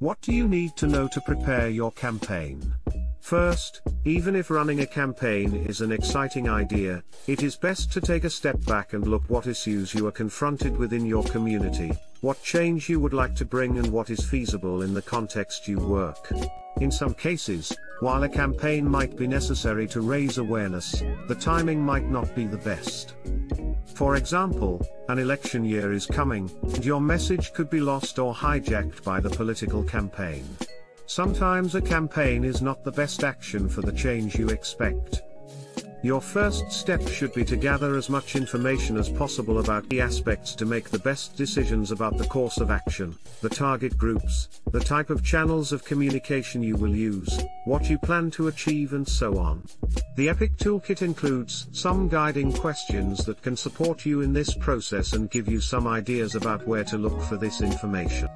What do you need to know to prepare your campaign? First, even if running a campaign is an exciting idea, it is best to take a step back and look what issues you are confronted with in your community, what change you would like to bring and what is feasible in the context you work. In some cases, while a campaign might be necessary to raise awareness, the timing might not be the best. For example, an election year is coming, and your message could be lost or hijacked by the political campaign. Sometimes a campaign is not the best action for the change you expect. Your first step should be to gather as much information as possible about the aspects to make the best decisions about the course of action, the target groups, the type of channels of communication you will use, what you plan to achieve and so on. The EPIC Toolkit includes some guiding questions that can support you in this process and give you some ideas about where to look for this information.